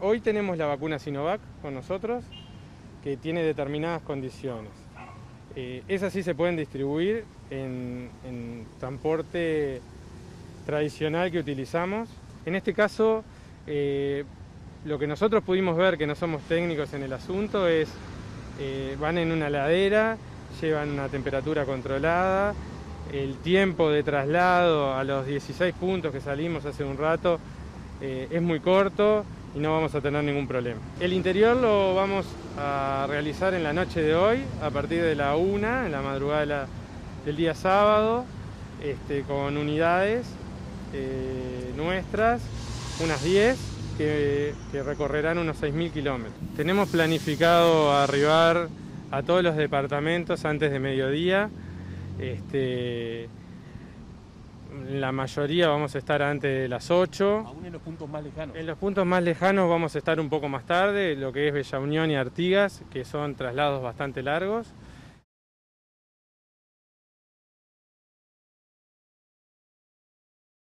Hoy tenemos la vacuna Sinovac con nosotros, que tiene determinadas condiciones. Eh, esas sí se pueden distribuir en, transporte tradicional que utilizamos. En este caso, eh, lo que nosotros pudimos ver, que no somos técnicos en el asunto, es eh, van en una ladera, llevan una temperatura controlada, el tiempo de traslado a los 16 puntos que salimos hace un rato es muy corto, y no vamos a tener ningún problema. El interior lo vamos a realizar en la noche de hoy, a partir de la una, en la madrugada del día sábado, este, con unidades eh, nuestras, unas 10, que, recorrerán unos 6.000 kilómetros. Tenemos planificado arribar a todos los departamentos antes de mediodía. Este, la mayoría vamos a estar antes de las 8. Aún en los puntos más lejanos. En los puntos más lejanos vamos a estar un poco más tarde, lo que es Bella Unión y Artigas, que son traslados bastante largos.